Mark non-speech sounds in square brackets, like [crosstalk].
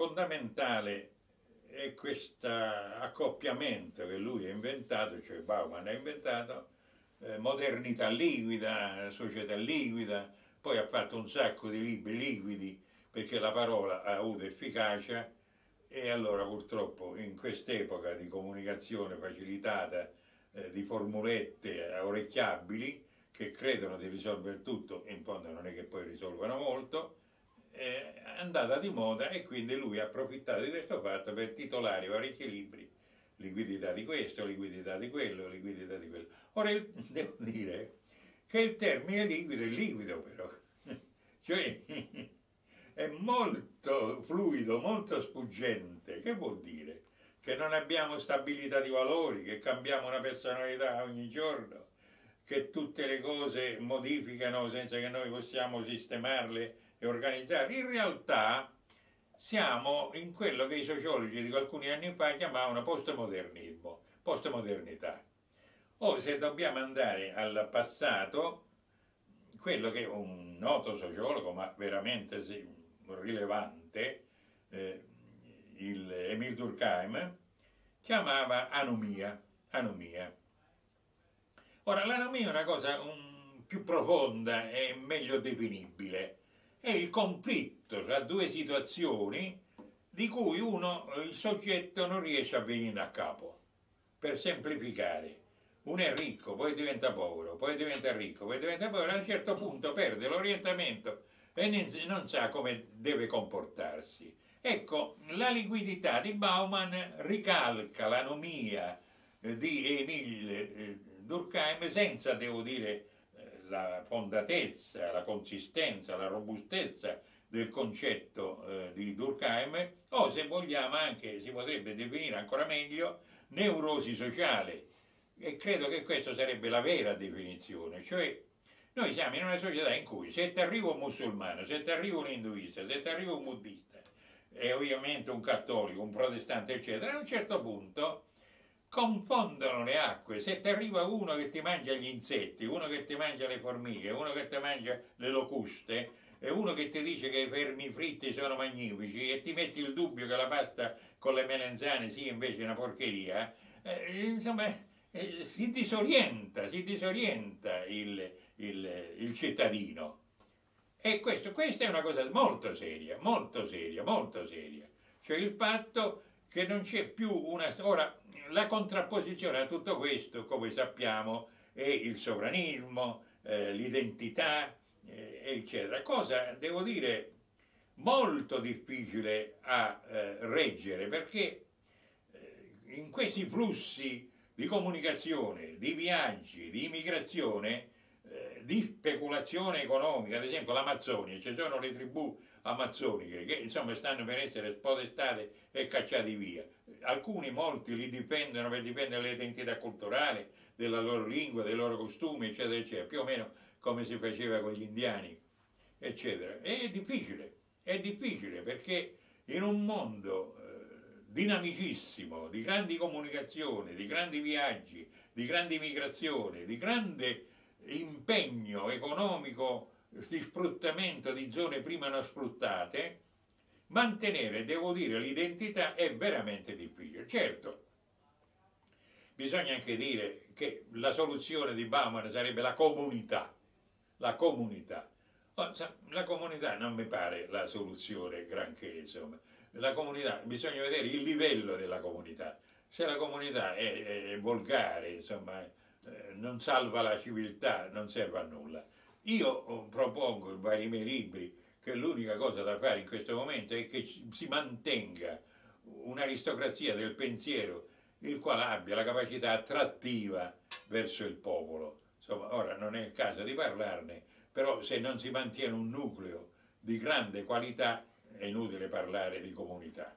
fondamentale è questo accoppiamento che lui ha inventato, cioè Bauman ha inventato, eh, modernità liquida, società liquida, poi ha fatto un sacco di libri liquidi perché la parola ha avuto efficacia e allora purtroppo in quest'epoca di comunicazione facilitata, eh, di formulette orecchiabili, che credono di risolvere tutto, in fondo non è che poi risolvano molto, è andata di moda e quindi lui ha approfittato di questo fatto per titolare parecchi libri liquidità di questo, liquidità di quello, liquidità di quello. Ora [laughs] devo dire che il termine liquido è liquido però, [laughs] cioè è molto fluido, molto sfuggente. Che vuol dire? Che non abbiamo stabilità di valori, che cambiamo una personalità ogni giorno, che tutte le cose modificano senza che noi possiamo sistemarle e organizzare. In realtà siamo in quello che i sociologi di alcuni anni fa chiamavano postmodernismo, postmodernità. O se dobbiamo andare al passato, quello che un noto sociologo, ma veramente rilevante, eh, il Emil Durkheim, chiamava anomia. anomia. Ora, l'anomia è una cosa un, più profonda e meglio definibile è il conflitto tra due situazioni di cui uno, il soggetto, non riesce a venire a capo. Per semplificare, uno è ricco, poi diventa povero, poi diventa ricco, poi diventa povero, a un certo punto perde l'orientamento e non sa come deve comportarsi. Ecco, la liquidità di Bauman ricalca l'anomia eh, di Emile eh, Durkheim senza, devo dire, la fondatezza, la consistenza, la robustezza del concetto eh, di Durkheim o se vogliamo anche, si potrebbe definire ancora meglio, neurosi sociale. E credo che questa sarebbe la vera definizione, cioè noi siamo in una società in cui se ti arriva un musulmano, se ti arriva un induista, se ti arriva un buddista e ovviamente un cattolico, un protestante eccetera, a un certo punto confondono le acque. Se ti arriva uno che ti mangia gli insetti, uno che ti mangia le formiche, uno che ti mangia le locuste, e uno che ti dice che i fermi fritti sono magnifici e ti metti il dubbio che la pasta con le melenzane sia invece una porcheria, eh, insomma eh, si disorienta, si disorienta il, il, il cittadino. E questo, questa è una cosa molto seria, molto seria, molto seria. Cioè il fatto che non c'è più una... Ora, la contrapposizione a tutto questo, come sappiamo, è il sovranismo, eh, l'identità, eh, eccetera. Cosa, devo dire, molto difficile a eh, reggere, perché eh, in questi flussi di comunicazione, di viaggi, di immigrazione, eh, di speculazione economica, ad esempio l'Amazzonia, ci sono le tribù amazzoniche che insomma stanno per essere spodestate e cacciate via. Alcuni, molti li difendono per difendere l'identità culturale, della loro lingua, dei loro costumi, eccetera, eccetera, più o meno come si faceva con gli indiani, eccetera. E è difficile, è difficile perché in un mondo eh, dinamicissimo, di grandi comunicazioni, di grandi viaggi, di grandi migrazioni, di grande impegno economico di sfruttamento di zone prima non sfruttate, mantenere, devo dire, l'identità è veramente difficile. Certo, bisogna anche dire che la soluzione di Bauman sarebbe la comunità, la comunità. Oh, la comunità non mi pare la soluzione granché, insomma. La comunità, bisogna vedere il livello della comunità. Se la comunità è, è, è volgare, insomma, eh, non salva la civiltà, non serve a nulla. Io oh, propongo in vari miei libri che l'unica cosa da fare in questo momento è che si mantenga un'aristocrazia del pensiero il quale abbia la capacità attrattiva verso il popolo. Insomma, ora non è il caso di parlarne, però se non si mantiene un nucleo di grande qualità è inutile parlare di comunità.